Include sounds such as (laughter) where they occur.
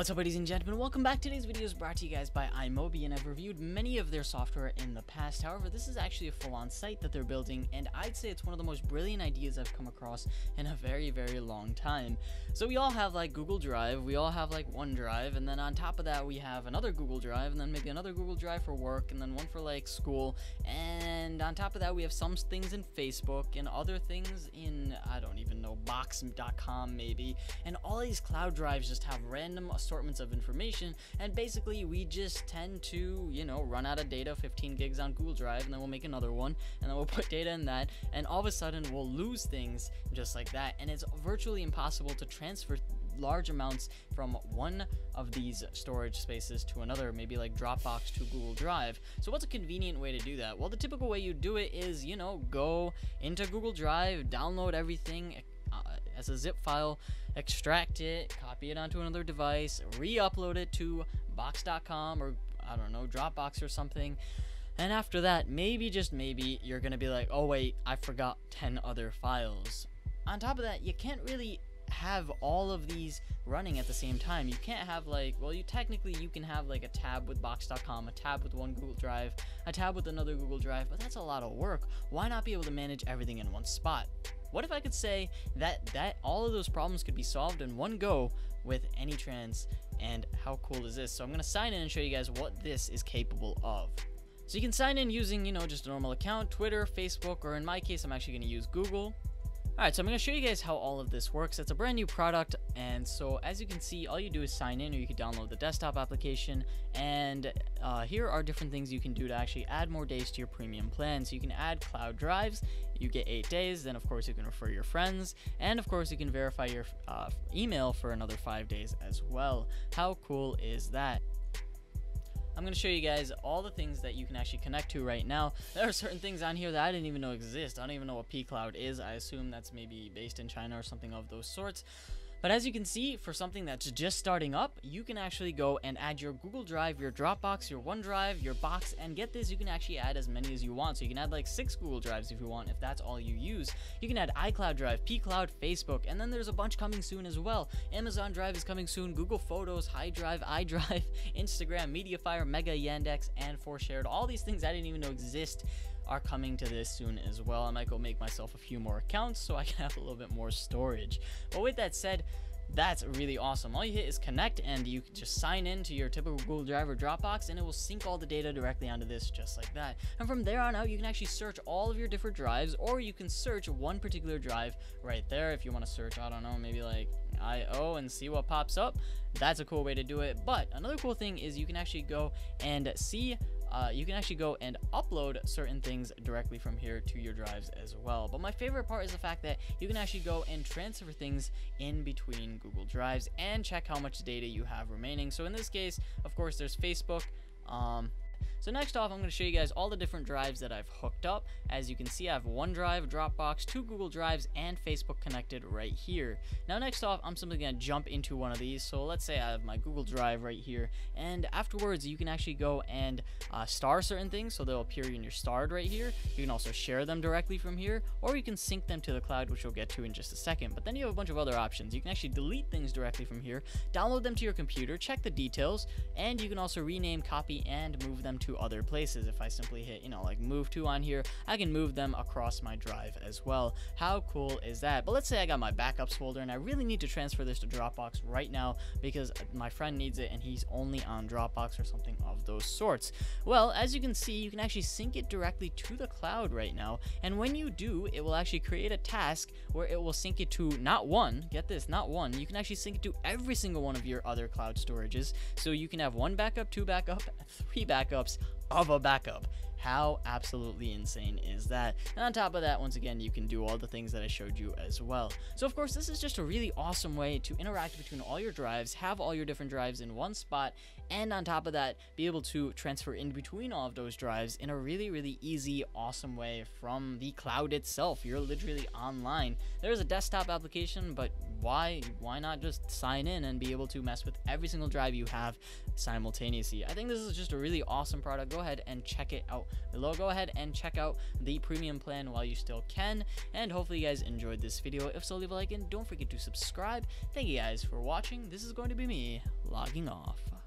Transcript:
What's up ladies and gentlemen, welcome back. Today's video is brought to you guys by iMobie and I've reviewed many of their software in the past. However, this is actually a full-on site that they're building and I'd say it's one of the most brilliant ideas I've come across in a very, very long time. So we all have like Google Drive, we all have like OneDrive, and then on top of that we have another Google Drive, and then maybe another Google Drive for work, and then one for like school, and on top of that we have some things in Facebook and other things in, I don't even know, box.com maybe, and all these cloud drives just have random assortments of information, and basically we just tend to, you know, run out of data, 15 gigs on Google Drive, and then we'll make another one, and then we'll put (laughs) data in that, and all of a sudden we'll lose things just like that, and it's virtually impossible to transfer large amounts from one of these storage spaces to another, maybe like Dropbox to Google Drive. So what's a convenient way to do that? Well, the typical way you do it is, you know, go into Google Drive, download everything uh, as a zip file, extract it, copy it onto another device, re-upload it to box.com or I don't know, Dropbox or something. And after that, maybe just maybe you're to be like, "Oh wait, I forgot 10 other files." On top of that, you can't really have all of these running at the same time. You can't have like, well, you technically you can have like a tab with box.com, a tab with one Google Drive, a tab with another Google Drive, but that's a lot of work. Why not be able to manage everything in one spot? What if I could say that that all of those problems could be solved in one go with AnyTrans and how cool is this? So I'm going to sign in and show you guys what this is capable of. So you can sign in using, you know, just a normal account, Twitter, Facebook, or in my case, I'm actually going to use Google. Alright, so I'm going to show you guys how all of this works. It's a brand new product, and so as you can see, all you do is sign in, or you can download the desktop application, and uh, here are different things you can do to actually add more days to your premium plan. So you can add cloud drives, you get 8 days, then of course you can refer your friends, and of course you can verify your uh, email for another 5 days as well. How cool is that? I'm going to show you guys all the things that you can actually connect to right now. There are certain things on here that I didn't even know exist. I don't even know what pCloud is. I assume that's maybe based in China or something of those sorts. But as you can see, for something that's just starting up, you can actually go and add your Google Drive, your Dropbox, your OneDrive, your Box, and get this, you can actually add as many as you want. So you can add like six Google Drives if you want, if that's all you use. You can add iCloud Drive, pCloud, Facebook, and then there's a bunch coming soon as well. Amazon Drive is coming soon, Google Photos, HiDrive, iDrive, (laughs) Instagram, Mediafire, Mega, Yandex, and 4shared. All these things I didn't even know exist are coming to this soon as well. I might go make myself a few more accounts so I can have a little bit more storage. But with that said, that's really awesome. All you hit is connect and you just sign in to your typical Google Drive or Dropbox and it will sync all the data directly onto this just like that. And from there on out, you can actually search all of your different drives or you can search one particular drive right there. If you want to search, I don't know, maybe like IO and see what pops up. That's a cool way to do it. But another cool thing is you can actually go and see uh, you can actually go and upload certain things directly from here to your drives as well. But my favorite part is the fact that you can actually go and transfer things in between Google Drives and check how much data you have remaining. So in this case, of course, there's Facebook, um, so next off, I'm going to show you guys all the different drives that I've hooked up. As you can see, I have OneDrive, Dropbox, two Google Drives, and Facebook connected right here. Now next off, I'm simply going to jump into one of these. So let's say I have my Google Drive right here, and afterwards, you can actually go and uh, star certain things, so they'll appear in your starred right here. You can also share them directly from here, or you can sync them to the cloud, which we'll get to in just a second. But then you have a bunch of other options. You can actually delete things directly from here, download them to your computer, check the details, and you can also rename, copy, and move them to to other places. If I simply hit, you know, like move to on here, I can move them across my drive as well. How cool is that? But let's say I got my backups folder and I really need to transfer this to Dropbox right now because my friend needs it and he's only on Dropbox or something of those sorts. Well, as you can see, you can actually sync it directly to the cloud right now. And when you do, it will actually create a task where it will sync it to not one, get this, not one, you can actually sync it to every single one of your other cloud storages. So you can have one backup, two backup, (laughs) three backups, of a backup. How absolutely insane is that? And on top of that, once again, you can do all the things that I showed you as well. So of course, this is just a really awesome way to interact between all your drives, have all your different drives in one spot, and on top of that, be able to transfer in between all of those drives in a really, really easy, awesome way from the cloud itself. You're literally online. There's a desktop application, but why why not just sign in and be able to mess with every single drive you have simultaneously? I think this is just a really awesome product. Go ahead and check it out below. Go ahead and check out the premium plan while you still can. And hopefully you guys enjoyed this video. If so, leave a like and don't forget to subscribe. Thank you guys for watching. This is going to be me logging off.